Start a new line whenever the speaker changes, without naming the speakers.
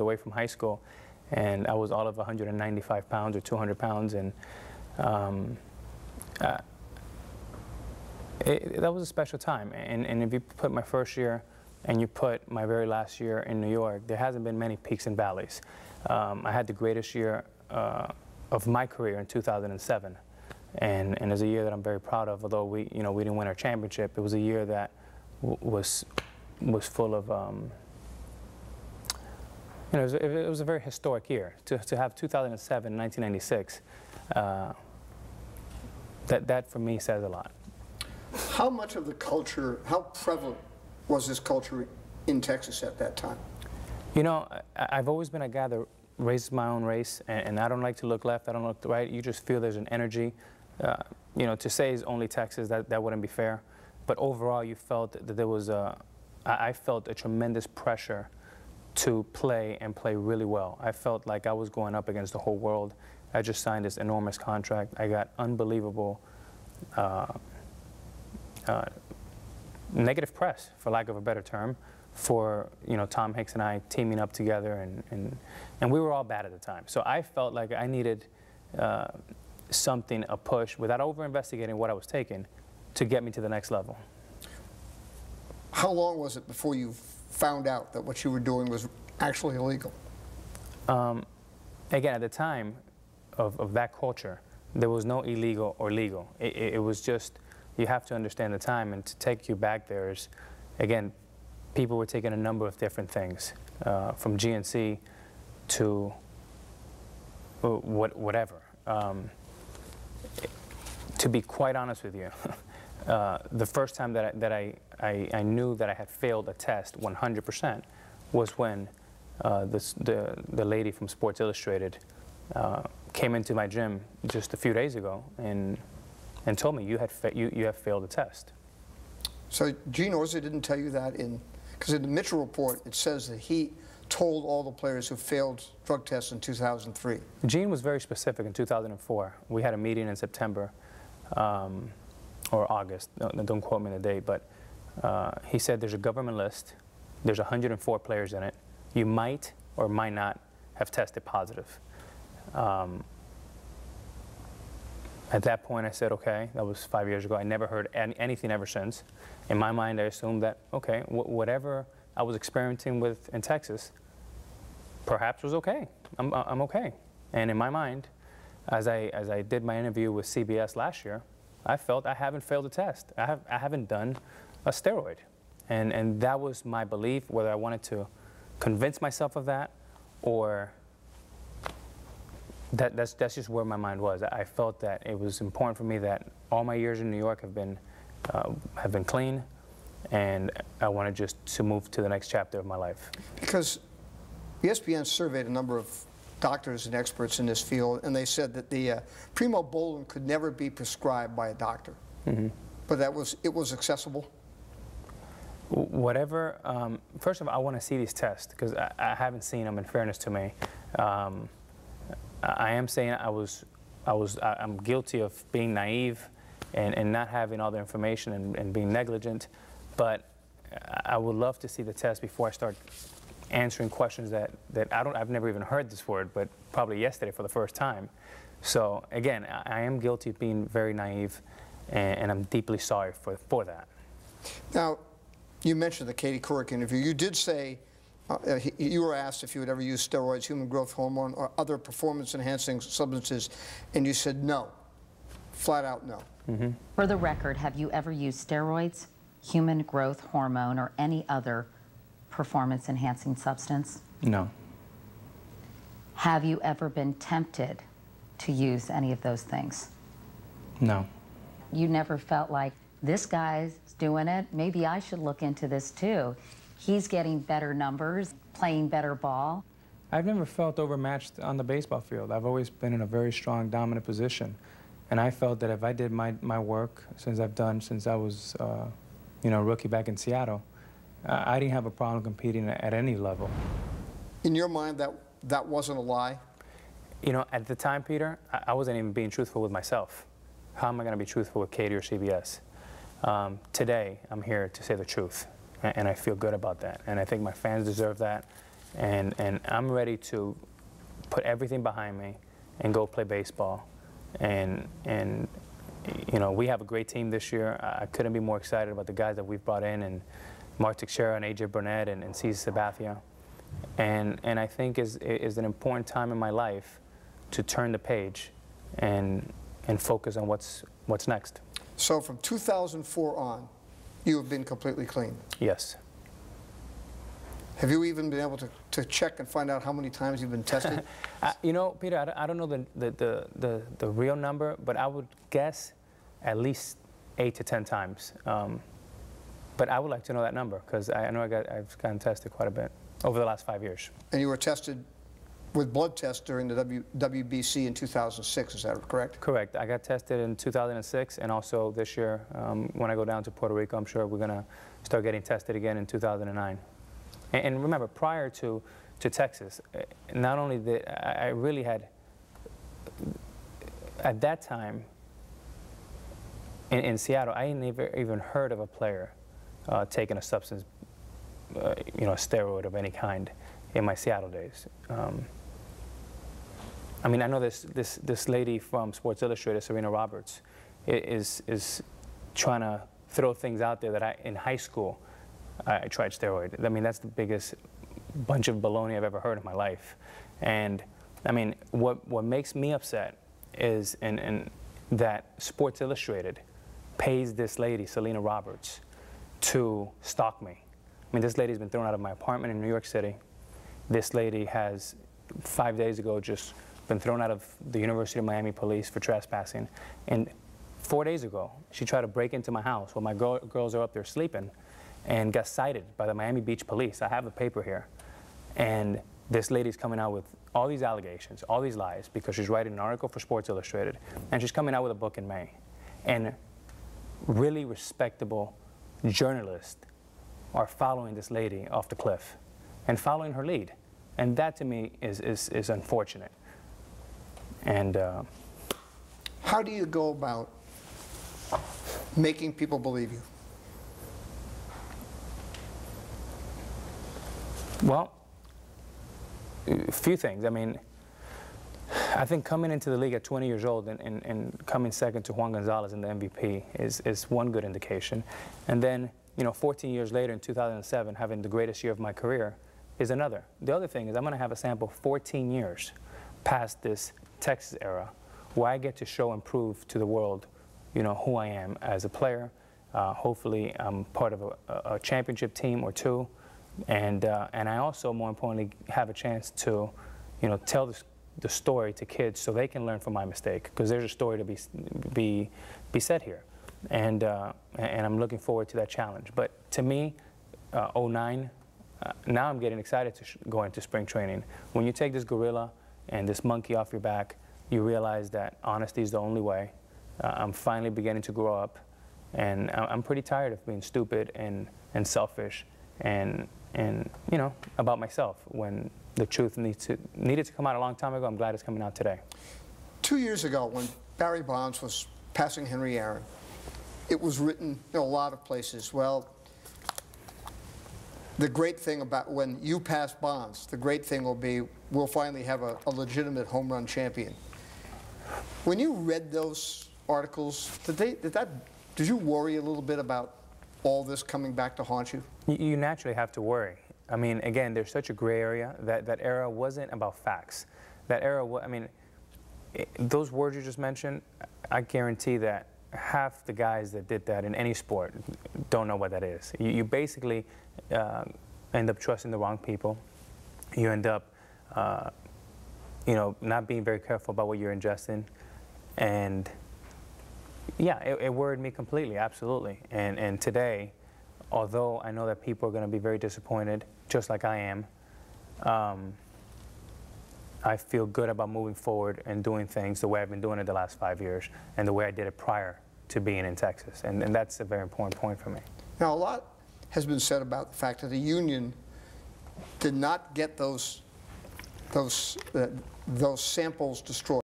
away from high school, and I was all of 195 pounds or 200 pounds, and um, uh, it, that was a special time. And, and if you put my first year and you put my very last year in New York, there hasn't been many peaks and valleys. Um, I had the greatest year uh, of my career in 2007. And, and it's a year that I'm very proud of, although we, you know, we didn't win our championship. It was a year that was, was full of, um, you know, it was, it was, a very historic year. To, to have 2007, 1996, uh, that, that for me says a lot.
How much of the culture, how prevalent was this culture in Texas at that time?
You know, I, have always been a guy that raises my own race, and, and, I don't like to look left, I don't look right. You just feel there's an energy. Uh, you know, to say it's only Texas, that, that wouldn't be fair. But overall, you felt that there was a, I felt a tremendous pressure to play and play really well. I felt like I was going up against the whole world. I just signed this enormous contract. I got unbelievable uh, uh, negative press, for lack of a better term, for you know Tom Hicks and I teaming up together, and, and, and we were all bad at the time. So I felt like I needed uh, something, a push, without over-investigating what I was taking, to get me to the next level.
How long was it before you found out that what you were doing was actually illegal?
Um, again, at the time of, of that culture, there was no illegal or legal. It, it, it was just you have to understand the time. And to take you back there is, again, people were taking a number of different things, uh, from GNC to uh, what, whatever. Um, to be quite honest with you, uh, the first time that, I, that I, I, I, knew that I had failed a test 100% was when uh, this, the, the lady from Sports Illustrated uh, came into my gym just a few days ago and and told me you had you, you have failed a test.
So Gene Orza didn't tell you that in, because in the Mitchell report it says that he told all the players who failed drug tests in 2003.
Gene was very specific in 2004. We had a meeting in September um, or August, don't, don't, quote me on the date, but uh, he said there's a government list, there's 104 players in it, you might or might not have tested positive. Um, at that point, I said, okay, that was five years ago. I never heard any, anything ever since. In my mind, I assumed that, okay, wh whatever I was experimenting with in Texas, perhaps was okay. I'm, I'm okay. And in my mind, as I, as I did my interview with CBS last year, I felt I haven't failed a test. I, have, I haven't done a steroid. And, and that was my belief, whether I wanted to convince myself of that or that, that's, that's just where my mind was. I felt that it was important for me that all my years in New York have been, uh, have been clean, and I wanted just to move to the next chapter of my life.
Because ESPN surveyed a number of doctors and experts in this field, and they said that the uh, primobolan could never be prescribed by a doctor. Mm -hmm. But that was it was accessible.
Whatever. Um, first of all, I want to see these tests because I, I, haven't seen them. In fairness to me. Um, I am saying I was, I was, I'm guilty of being naive and, and not having all the information and, and being negligent, but I would love to see the test before I start answering questions that, that I don't, I've never even heard this word, but probably yesterday for the first time. So again, I, I am guilty of being very naive, and, and, I'm deeply sorry for, for that.
Now, you mentioned the Katie Couric interview. You did say uh, uh you were asked if you would ever use steroids, human growth hormone, or other performance-enhancing substances, and you said no, flat out no.
Mm -hmm. For the record, have you ever used steroids, human growth hormone, or any other performance-enhancing substance?
No.
Have you ever been tempted to use any of those things?
No.
You never felt like, this guy's doing it, maybe I should look into this too he's getting better numbers, playing better ball.
I've never felt overmatched on the baseball field. I've always been in a very strong, dominant position. And I felt that if I did my, my work, since I've done since I was, uh, you know, rookie back in Seattle, uh, I didn't have a problem competing at any level.
In your mind, that, that wasn't a lie?
You know, at the time, Peter, I, I wasn't even being truthful with myself. How am I going to be truthful with Katie or CBS? Um, today, I'm here to say the truth and I feel good about that. And I think my fans deserve that. and, and I'm ready to put everything behind me and go play baseball. And, and you know, we have a great team this year. I couldn't be more excited about the guys that we've brought in, and Mark Teixeira and AJ Burnett and, and CC Sabathia. And, and I think is, is an important time in my life to turn the page and, and focus on what's, what's next.
So from 2004 on, you have been completely clean.
Yes.
Have you even been able to, to check and find out how many times you've been tested?
I, you know, Peter, I don't, I don't know the, the, the, the, the real number, but I would guess at least eight to 10 times. Um, but I would like to know that number because I, I know I got, I've gotten tested quite a bit over the last five years.
and you were tested with blood tests during the w, WBC in 2006, is that correct?
Correct. I got tested in 2006 and also this year um, when I go down to Puerto Rico, I'm sure we're going to start getting tested again in 2009. And, and remember, prior to, to Texas, eh, not only did I I really had, at that time in, in Seattle, I never even heard of a player uh, taking a substance, uh, you know, a steroid of any kind in my Seattle days. Um, I mean, I know this, this, this lady from Sports Illustrated, Selena Roberts, is, is trying to throw things out there that I, in high school, I, tried steroid. I mean, that's the biggest bunch of baloney I've ever heard in my life. And I mean, what, what makes me upset is and, and that Sports Illustrated pays this lady, Selena Roberts, to stalk me. I mean, this lady's been thrown out of my apartment in New York City. This lady has, five days ago, just been thrown out of the University of Miami police for trespassing. And four days ago, she tried to break into my house while my girl, girls are up there sleeping and got cited by the Miami Beach police. I have the paper here. And this lady's coming out with all these allegations, all these lies, because she's writing an article for Sports Illustrated. And she's coming out with a book in May. And really respectable journalists are following this lady off the cliff and following her lead. And that to me is, is, is unfortunate. And uh,
How do you go about making people believe you?
Well, a few things. I mean, I think coming into the league at 20 years old and, and, and coming second to Juan Gonzalez in the MVP is, is one good indication. And then, you know, 14 years later in 2007, having the greatest year of my career is another. The other thing is I'm going to have a sample 14 years past this Texas era where I get to show and prove to the world, you know, who I am as a player. Uh, hopefully, I'm part of a, a championship team or two. And, uh, and I also, more importantly, have a chance to, you know, tell this, the story to kids so they can learn from my mistake because there's a story to be, be, be said here. And, uh, and I'm looking forward to that challenge. But to me, uh, 09, uh, now I'm getting excited to go into spring training. When you take this gorilla and this monkey off your back, you realize that honesty is the only way. Uh, I'm finally beginning to grow up, and I- I'm pretty tired of being stupid and, and selfish and, and, you know, about myself when the truth needs to, needed to come out a long time ago. I'm glad it's coming out today.
Two years ago, when Barry Bonds was passing Henry Aaron, it was written in a lot of places, well, the great thing about when you pass Bonds, the great thing will be we'll finally have a, a legitimate home run champion. When you read those articles, did, they, did, that, did you worry a little bit about all this coming back to haunt you?
You, you naturally have to worry. I mean, again, there's such a gray area that that era wasn't about facts. That era, I mean, i those words you just mentioned, I guarantee that half the guys that did that in any sport don't know what that is. You, you basically uh, end up trusting the wrong people. You end up, uh, you know, not being very careful about what you're ingesting, and yeah, it, it worried me completely, absolutely. And and today, although I know that people are going to be very disappointed, just like I am, um, I feel good about moving forward and doing things the way I've been doing it the last five years and the way I did it prior to being in Texas. And, and that's a very important point for me.
Now, a lot has been said about the fact that the union did not get those, those, uh, those samples destroyed.